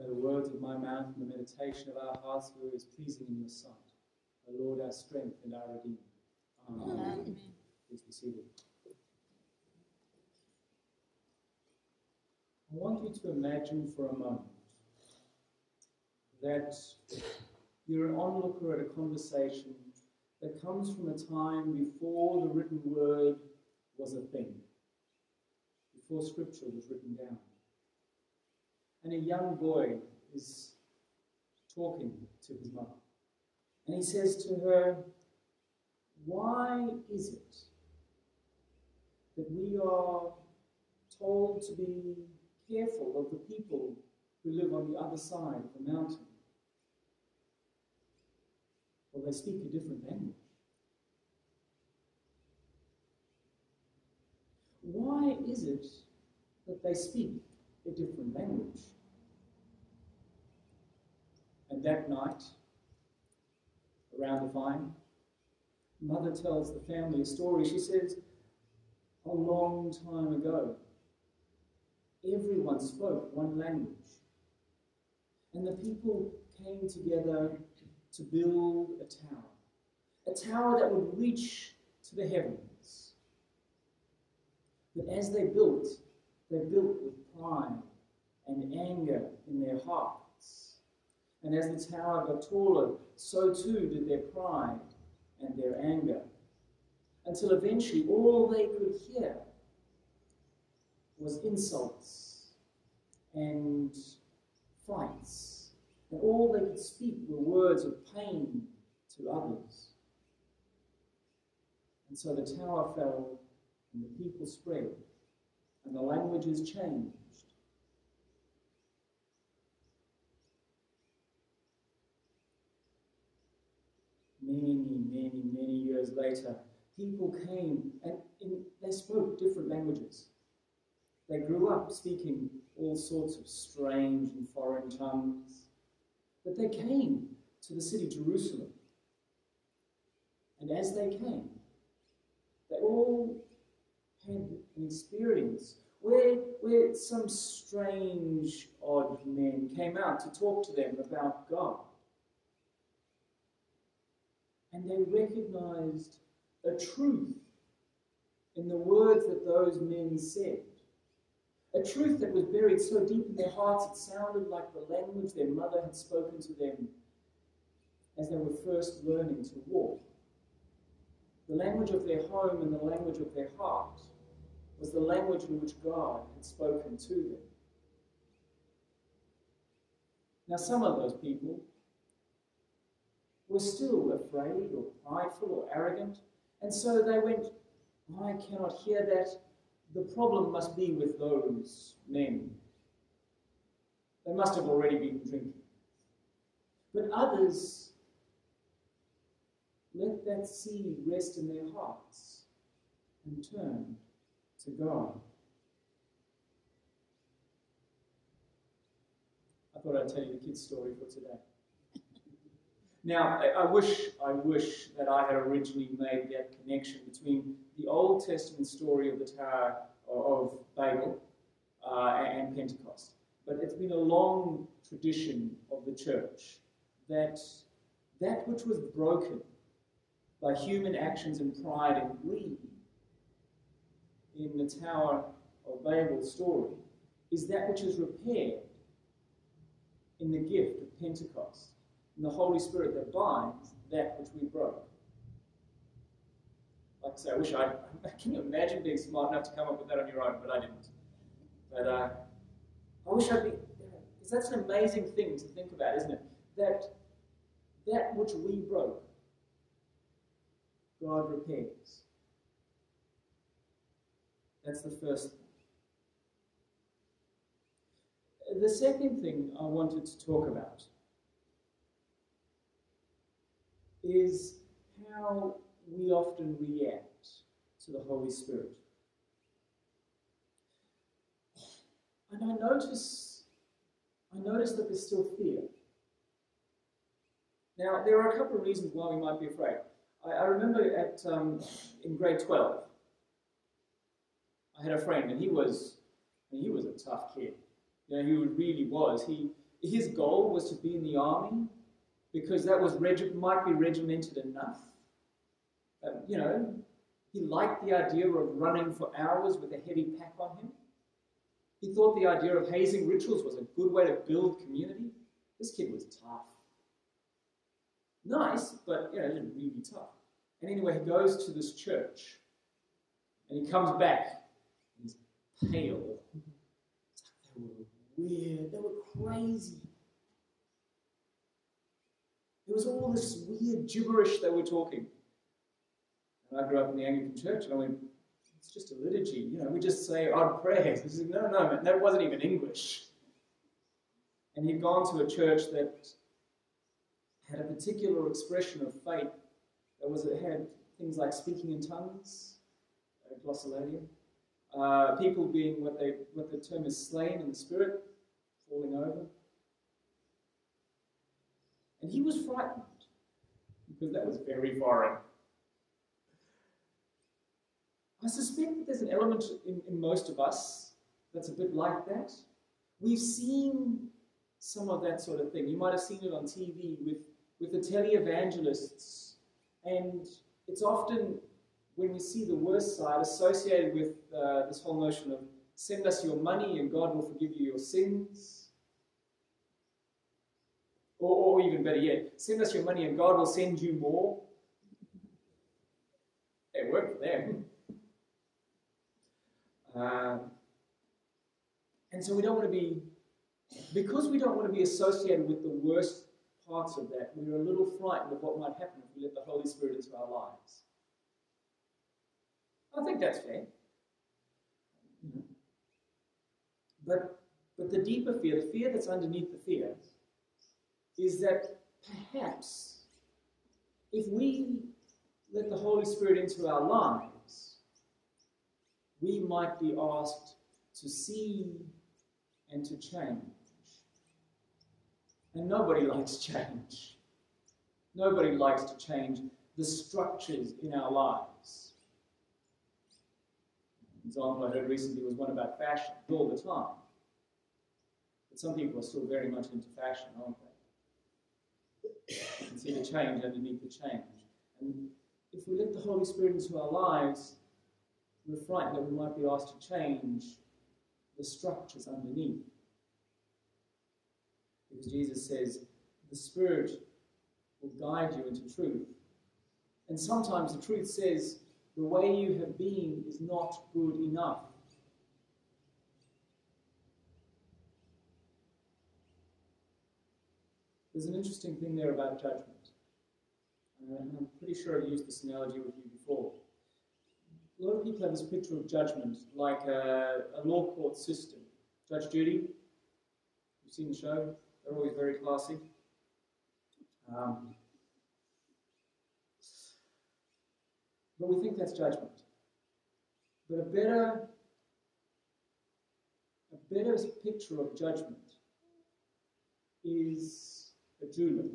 May the words of my mouth and the meditation of our hearts be always pleasing in your sight. O Lord, our strength and our Redeemer. Amen. Amen. Please be seated. I want you to imagine for a moment that you're an onlooker at a conversation that comes from a time before the written word was a thing, before scripture was written down. And a young boy is talking to his mother. And he says to her, Why is it that we are told to be careful of the people who live on the other side of the mountain? Well, they speak a different language. Why is it that they speak a different language? And that night, around the vine, mother tells the family a story. She says, a long time ago, everyone spoke one language. And the people came together to build a tower, a tower that would reach to the heavens. But as they built, they built with pride and anger in their hearts. And as the tower got taller, so too did their pride and their anger. Until eventually all they could hear was insults and fights and all they could speak were words of pain to others. And so the tower fell, and the people spread, and the languages changed. Many, many, many years later, people came and in, they spoke different languages. They grew up speaking all sorts of strange and foreign tongues. But they came to the city Jerusalem. And as they came, they all had an experience where, where some strange, odd men came out to talk to them about God. And they recognized a truth in the words that those men said. A truth that was buried so deep in their hearts it sounded like the language their mother had spoken to them as they were first learning to walk. The language of their home and the language of their heart was the language in which God had spoken to them. Now, some of those people were still afraid or prideful or arrogant, and so they went, I cannot hear that the problem must be with those men. They must have already been drinking. But others, let that seed rest in their hearts and turn to God. I thought I'd tell you the kid's story for today. Now, I, wish, I wish that I had originally made that connection between the Old Testament story of the Tower of Babel uh, and Pentecost. But it's been a long tradition of the church that that which was broken by human actions and pride and greed in the Tower of Babel story is that which is repaired in the gift of Pentecost and the Holy Spirit that binds that which we broke. Like I say, I wish I, can you imagine being smart enough to come up with that on your own, but I didn't. But uh, I wish I'd be, because that's an amazing thing to think about, isn't it? That that which we broke, God repairs. That's the first thing. The second thing I wanted to talk about is how we often react to the Holy Spirit. And I notice, I notice that there's still fear. Now, there are a couple of reasons why we might be afraid. I, I remember at um, in grade 12, I had a friend, and he was, he was a tough kid. You know, he really was. He, his goal was to be in the army because that was regi- might be regimented enough. Uh, you know, he liked the idea of running for hours with a heavy pack on him. He thought the idea of hazing rituals was a good way to build community. This kid was tough. Nice, but you know, really tough. And anyway, he goes to this church and he comes back and pale. They were weird, they were crazy. There was all this weird gibberish they were talking. And I grew up in the Anglican church and I went, it's just a liturgy. You know, we just say odd prayers. He said, no, no, man, that wasn't even English. And he'd gone to a church that had a particular expression of faith that was it had things like speaking in tongues, uh, glossolalia, uh, people being what they what the term is slain in the spirit, falling over. And he was frightened because that was very foreign. I suspect that there's an element in, in most of us that's a bit like that. We've seen some of that sort of thing. You might have seen it on TV with, with the televangelists. And it's often, when we see the worst side, associated with uh, this whole notion of send us your money and God will forgive you your sins. Or, or even better yet, send us your money and God will send you more. It worked for them. Um, and so we don't want to be, because we don't want to be associated with the worst parts of that, we're a little frightened of what might happen if we let the Holy Spirit into our lives. I think that's fair. But, but the deeper fear, the fear that's underneath the fear, is that perhaps if we let the Holy Spirit into our lives, we might be asked to see and to change. And nobody likes change. Nobody likes to change the structures in our lives. Example I heard recently was one about fashion all the time. But some people are still very much into fashion, aren't they? You can see the change underneath the change. And if we let the Holy Spirit into our lives, we're frightened that we might be asked to change the structures underneath. Because Jesus says, the Spirit will guide you into truth. And sometimes the truth says, the way you have been is not good enough. There's an interesting thing there about judgment. And I'm pretty sure I've used this analogy with you before a lot of people have this picture of judgment like a, a law court system. Judge Judy, you've seen the show, they're always very classy. Um, but we think that's judgment. But a better, a better picture of judgment is a jeweler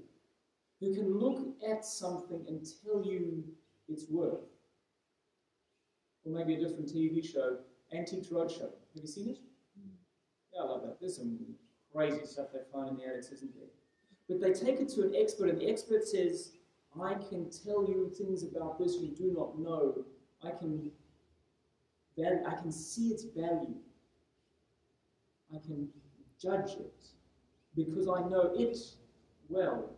who can look at something and tell you its worth or maybe a different TV show, Antiques Roadshow. Have you seen it? Yeah, I love that. There's some crazy stuff they find in the attics, isn't there? But they take it to an expert, and the expert says, I can tell you things about this you do not know. I can, I can see its value. I can judge it because I know it well.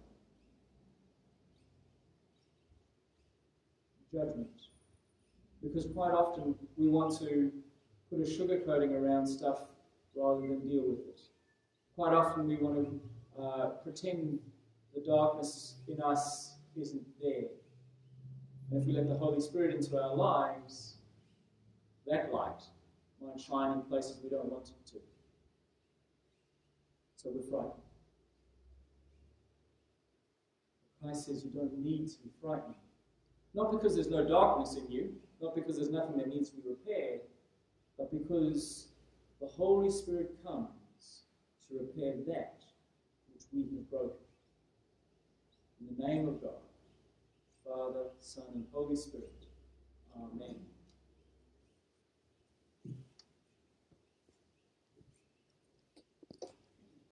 Judgment because quite often we want to put a sugar coating around stuff rather than deal with it. Quite often we want to uh, pretend the darkness in us isn't there. And if we let the Holy Spirit into our lives, that light might shine in places we don't want it to. So we're frightened. Christ says you don't need to be frightened. Not because there's no darkness in you, not because there's nothing that needs to be repaired, but because the Holy Spirit comes to repair that which we have broken. In the name of God, Father, Son, and Holy Spirit. Amen.